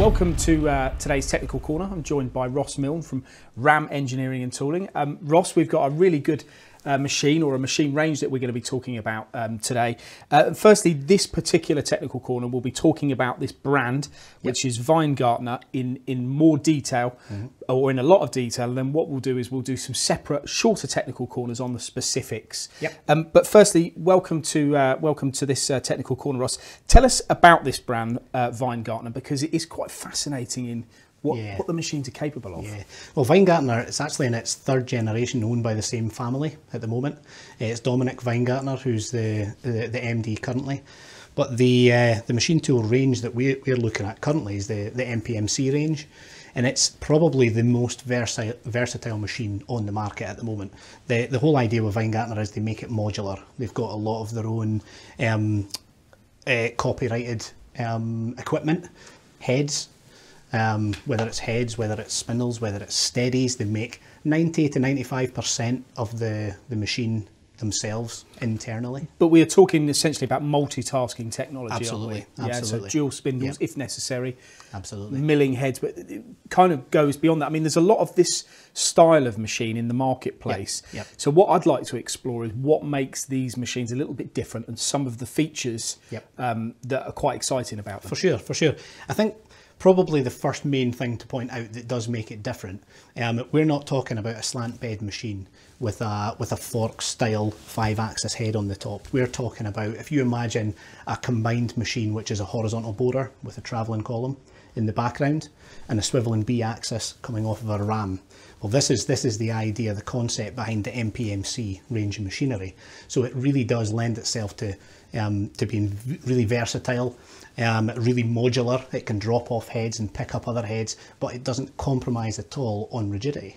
Welcome to uh, today's Technical Corner. I'm joined by Ross Milne from RAM Engineering and Tooling. Um, Ross, we've got a really good uh, machine or a machine range that we're going to be talking about um, today. Uh, firstly, this particular technical corner we'll be talking about this brand, which yep. is Weingartner, in in more detail mm-hmm. or in a lot of detail. And then what we'll do is we'll do some separate, shorter technical corners on the specifics. Yep. Um, but firstly, welcome to uh, welcome to this uh, technical corner, Ross. Tell us about this brand, uh, Weingartner, because it is quite fascinating in what, yeah. what the machines are capable of. Yeah. Well, Weingartner, it's actually in its third generation owned by the same family at the moment. It's Dominic Weingartner, who's the, the, the MD currently. But the uh, the machine tool range that we're, we're looking at currently is the, the MPMC range. And it's probably the most versatile, versatile machine on the market at the moment. The, the whole idea with Weingartner is they make it modular. They've got a lot of their own um, uh, copyrighted um, equipment, heads, um, whether it's heads, whether it's spindles, whether it's steadies, they make 90 to 95% of the, the machine themselves internally. But we are talking essentially about multitasking technology, absolutely, Yeah, absolutely. so dual spindles if necessary. Absolutely. Milling heads, but it kind of goes beyond that. I mean, there's a lot of this style of machine in the marketplace. Yep. Yep. So what I'd like to explore is what makes these machines a little bit different and some of the features um, that are quite exciting about them. For sure, for sure. I think probably the first main thing to point out that does make it different. Um, we're not talking about a slant bed machine with a with a fork style five axis head on the top. We're talking about if you imagine a combined machine which is a horizontal borer with a travelling column in the background and a swiveling B axis coming off of a ram. Well, this is this is the idea, the concept behind the MPMC range of machinery. So it really does lend itself to um, to being really versatile, um, really modular. It can drop off heads and pick up other heads, but it doesn't compromise at all on rigidity.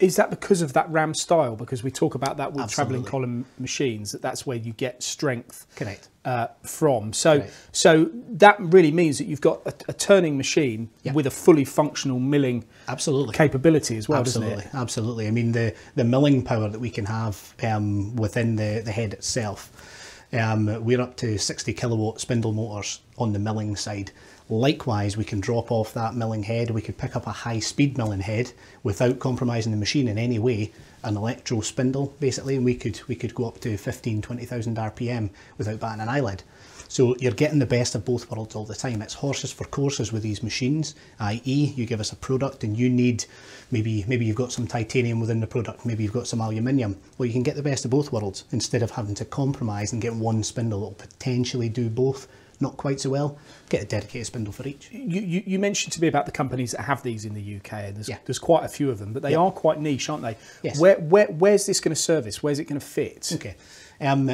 Is that because of that RAM style? Because we talk about that with Absolutely. travelling column machines, that that's where you get strength Correct. Uh, from. So, Correct. so that really means that you've got a, a turning machine Yep. with a fully functional milling Absolutely. capability as well, absolutely, absolutely. I mean, the, the milling power that we can have um, within the, the head itself, um, we're up to 60 kilowatt spindle motors on the milling side. Likewise, we can drop off that milling head. We could pick up a high speed milling head without compromising the machine in any way. An electro spindle, basically, and we could we could go up to 15, 20,000 RPM without batting an eyelid. So you're getting the best of both worlds all the time. It's horses for courses with these machines, i.e. you give us a product and you need, maybe maybe you've got some titanium within the product, maybe you've got some aluminium. Well, you can get the best of both worlds instead of having to compromise and get one spindle that will potentially do both not quite so well. Get a dedicated spindle for each. You, you, you mentioned to me about the companies that have these in the UK, and there's, Yeah. there's quite a few of them, but they Yeah. are quite niche, aren't they? Yes. Where, where, where's this going to service? Where's it going to fit? Okay. Um,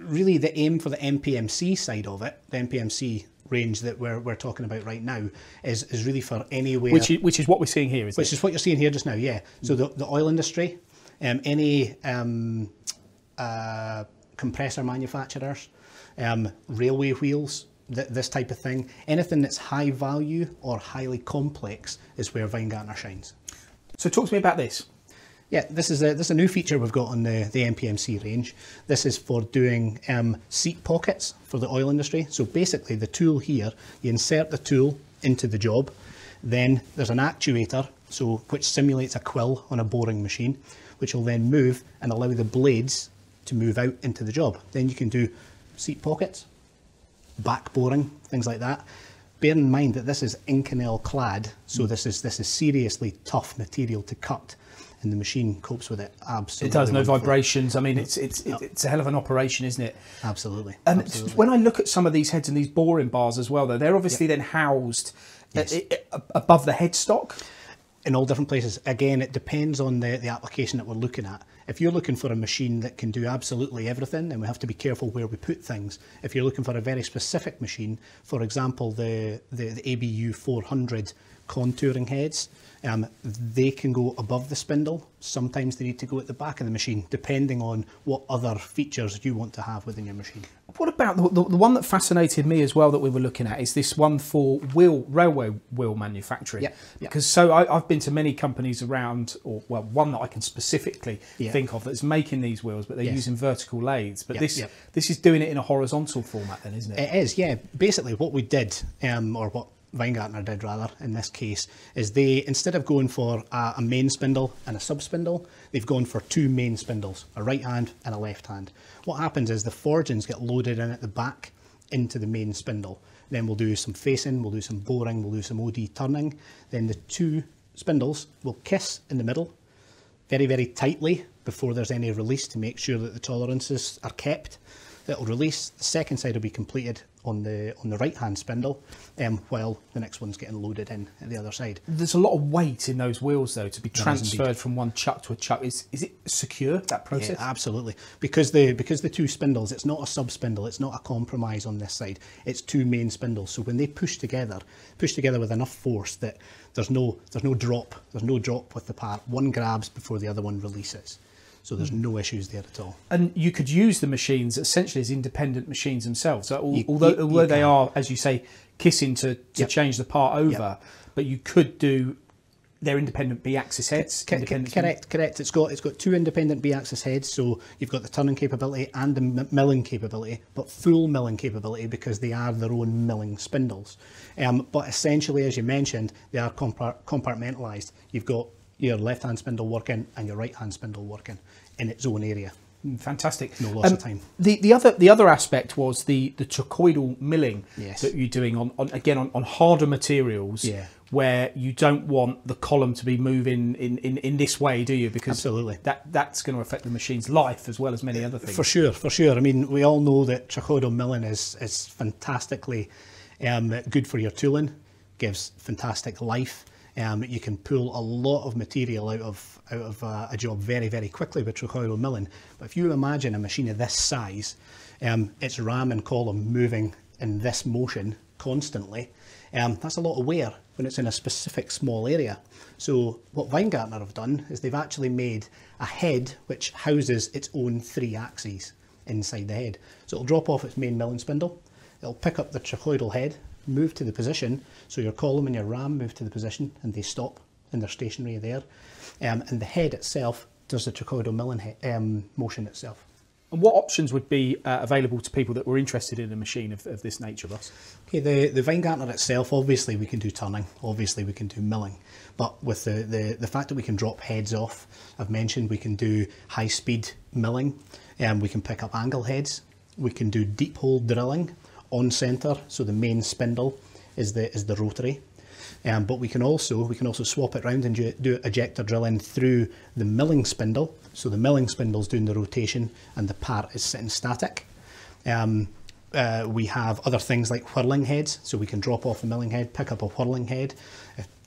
really, the aim for the MPMC side of it, the MPMC range that we're, we're talking about right now, is, is really for anywhere. Which is, which is what we're seeing here, is which it? is what you're seeing here just now, yeah. So the, the oil industry, um, any um, uh, compressor manufacturers, um, railway wheels, th- this type of thing, anything that's high value or highly complex is where Weingartner shines. So talk to me about this. Yeah, this is a this is a new feature we've got on the, the MPMC range. This is for doing um, seat pockets for the oil industry. So basically, the tool here, you insert the tool into the job, then there's an actuator, so which simulates a quill on a boring machine, which will then move and allow the blades to move out into the job. Then you can do seat pockets, back boring, things like that. Bear in mind that this is Inconel clad, so mm. this is this is seriously tough material to cut, and the machine copes with it absolutely. It does no vibrations. I mean, it's it's it's a hell of an operation, isn't it? Absolutely. And absolutely. when I look at some of these heads and these boring bars as well, though, they're obviously then housed uh, Yes. i- i- above the headstock. in all different places. Again, it depends on the, the application that we're looking at. If you're looking for a machine that can do absolutely everything, then we have to be careful where we put things. If you're looking for a very specific machine, for example, the, the, the ABU 400 contouring heads, um, they can go above the spindle. Sometimes they need to go at the back of the machine, depending on what other features you want to have within your machine. What about the, the, the one that fascinated me as well that we were looking at is this one for wheel railway wheel manufacturing. Yeah, yeah. Because so I, I've been to many companies around, or well, one that I can specifically Yeah. Think of that's making these wheels, but they're Yes. using vertical lathes. But Yeah, this yeah. this is doing it in a horizontal format, then, isn't it? It is, yeah. Basically, what we did, um, or what Weingartner did rather in this case is they instead of going for a, a main spindle and a sub spindle, they've gone for two main spindles, a right hand and a left hand. What happens is the forgings get loaded in at the back into the main spindle. Then we'll do some facing, we'll do some boring, we'll do some OD turning. Then the two spindles will kiss in the middle very, very tightly before there's any release to make sure that the tolerances are kept. It'll release, the second side will be completed on the on the right hand spindle, um, while the next one's getting loaded in at the other side. There's a lot of weight in those wheels though to be There transferred from one chuck to a chuck. Is is it secure that process? Yeah, absolutely. Because the because the two spindles, it's not a sub spindle, it's not a compromise on this side. It's two main spindles. So when they push together, push together with enough force that there's no there's no drop. There's no drop with the part. One grabs before the other one releases. So there's Hmm. no issues there at all. And you could use the machines essentially as independent machines themselves. So, You- although you- although you they can. are, as you say, kissing to, to Yep. change the part over, but you could do their independent B-axis heads. C- independent correct, correct. It's got it's got two independent B-axis heads, so you've got the turning capability and the m- milling capability, but full milling capability because they are their own milling spindles. Um, but essentially, as you mentioned, they are compar- compartmentalised. You've got your left-hand spindle working and your right-hand spindle working in its own area. Fantastic. No loss of time. The the other the other aspect was the the trochoidal milling Yes. that you're doing on, on again on, on harder materials. Yeah. Where you don't want the column to be moving in, in, in this way, do you? Because Absolutely. that that's going to affect the machine's life as well as many other things. For sure, for sure. I mean, we all know that trochoidal milling is is fantastically um, good for your tooling, gives fantastic life. Um, you can pull a lot of material out of out of uh, a job very very quickly with trochoidal milling. But if you imagine a machine of this size, um, its ram and column moving in this motion constantly, um, that's a lot of wear when it's in a specific small area. So what Weingartner have done is they've actually made a head which houses its own three axes inside the head. So it'll drop off its main milling spindle, it'll pick up the trochoidal head, move to the position, so your column and your ram move to the position and they stop and they're stationary there. Um, and the head itself does the trochoidal milling um, motion itself. And what options would be uh, available to people that were interested in a machine of, of this nature, Ross? Okay, the, the Weingartner itself, obviously we can do turning, obviously we can do milling, but with the, the, the fact that we can drop heads off, I've mentioned we can do high speed milling, and we can pick up angle heads, we can do deep hole drilling on centre, so the main spindle is the, is the rotary. Um, but we can also we can also swap it round and do, do ejector drilling through the milling spindle. So the milling spindle is doing the rotation and the part is sitting static. Um, uh, we have other things like whirling heads, so we can drop off the milling head, pick up a whirling head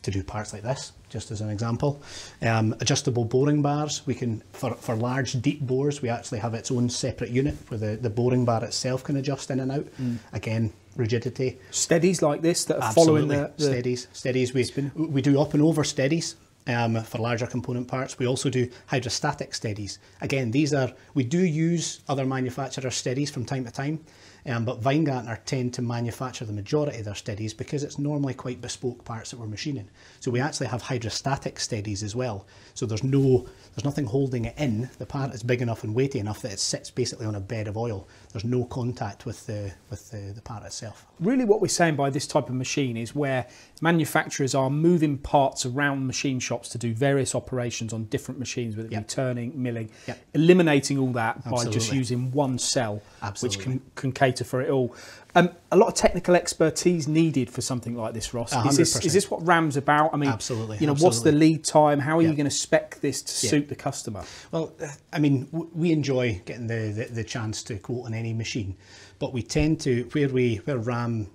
to do parts like this, just as an example. Um, adjustable boring bars, we can for, for large deep bores, we actually have its own separate unit where the, the boring bar itself can adjust in and out. Again, rigidity. Steadies like this that are following the, the steadies. Steadies. We we do up and over steadies. Um, for larger component parts, we also do hydrostatic steadies. Again, these are we do use other manufacturers' steadies from time to time, um, but Weingartner tend to manufacture the majority of their steadies because it's normally quite bespoke parts that we're machining. So we actually have hydrostatic steadies as well. So there's no there's nothing holding it in. The part is big enough and weighty enough that it sits basically on a bed of oil. There's no contact with the with the, the part itself. really what we're saying by this type of machine is where manufacturers are moving parts around machine shops to do various operations on different machines, whether it Yep. be turning, milling, Yep. eliminating all that by just using one cell, which can, can cater for it all. Um, a lot of technical expertise needed for something like this, Ross. Is this, is this what RAM's about? I mean, Absolutely, You know, what's the lead time? How are you going to spec this to Yeah. suit the customer? Well, uh, I mean, we enjoy getting the, the, the chance to quote on any machine, but we tend to where we where RAM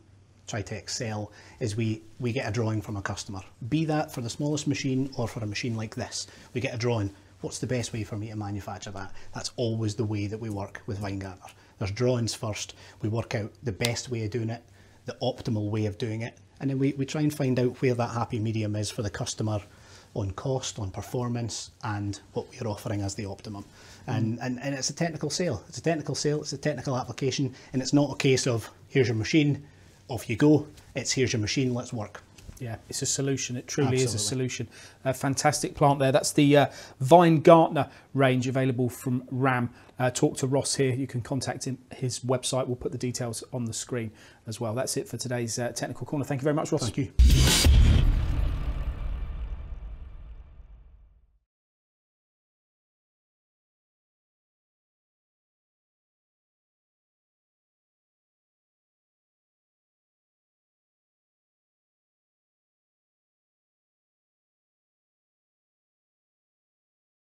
try to excel is we we get a drawing from a customer. Be that for the smallest machine or for a machine like this, we get a drawing. What's the best way for me to manufacture that? That's always the way that we work with Weingartner. There's drawings first. We work out the best way of doing it, the optimal way of doing it, and then we, we try and find out where that happy medium is for the customer on cost, on performance, and what we're offering as the optimum. And, mm. and, and it's a technical sale. It's a technical sale, it's a technical application, and it's not a case of here's your machine, off you go. It's here's your machine, let's work. Yeah, it's a solution. It truly is a solution. A fantastic plant there. That's the uh, Weingartner range available from RAM. Uh, talk to Ross here. You can contact him. His website. We'll put the details on the screen as well. That's it for today's uh, technical corner. Thank you very much, Ross. Thank you.